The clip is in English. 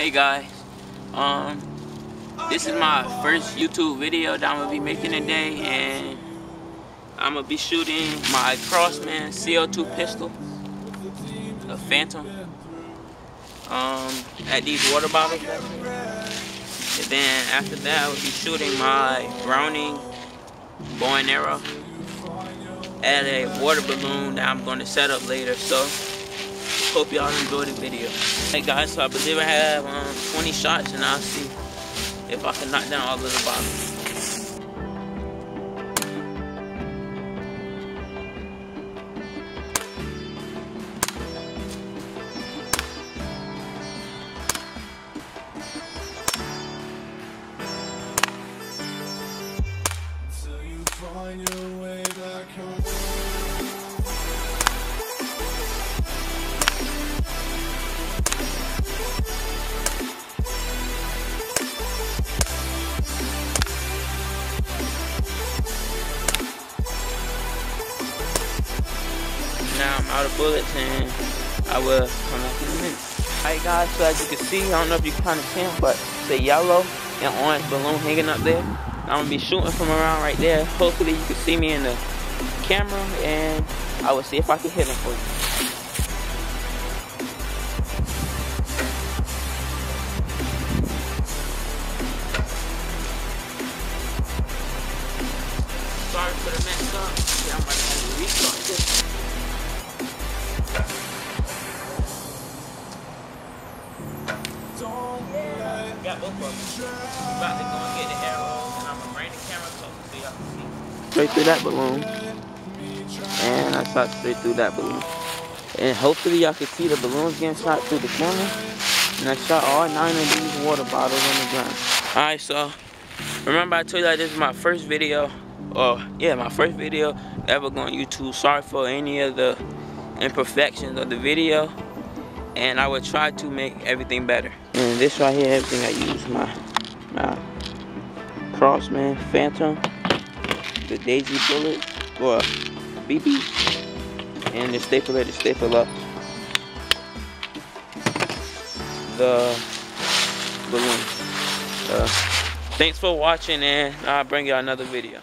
Hey guys, um, this is my first YouTube video that I'm gonna be making today, and I'm gonna be shooting my Crosman CO2 pistol, a Phantom, um, at these water bottles. And then after that, I will be shooting my Browning bow and arrow at a water balloon that I'm gonna set up later. So hope y'all enjoy the video. Hey guys, so I believe I have um, 20 shots and I'll see if I can knock down all of the bottles. Now I'm out of bullets and I will come back in a minute. Alright guys, so as you can see, I don't know if you can kind of tell, but it's a yellow and orange balloon hanging up there. I'm gonna be shooting from around right there. Hopefully you can see me in the camera and I will see if I can hit him for you. Sorry for the mess up. Yeah, I'm about to have to restart this. Straight through that balloon. And I shot straight through that balloon. And hopefully y'all can see the balloons getting shot through the camera. And I shot all nine of these water bottles on the ground. Alright, so remember I told you that this is my first video. Or yeah, my first video ever going YouTube. Sorry for any of the imperfections of the video and I will try to make everything better. And this right here, everything I use my my Crosman Phantom, the Daisy bullet, or BB, and the stapler to staple up the balloon. Uh, thanks for watching, and I'll bring you another video.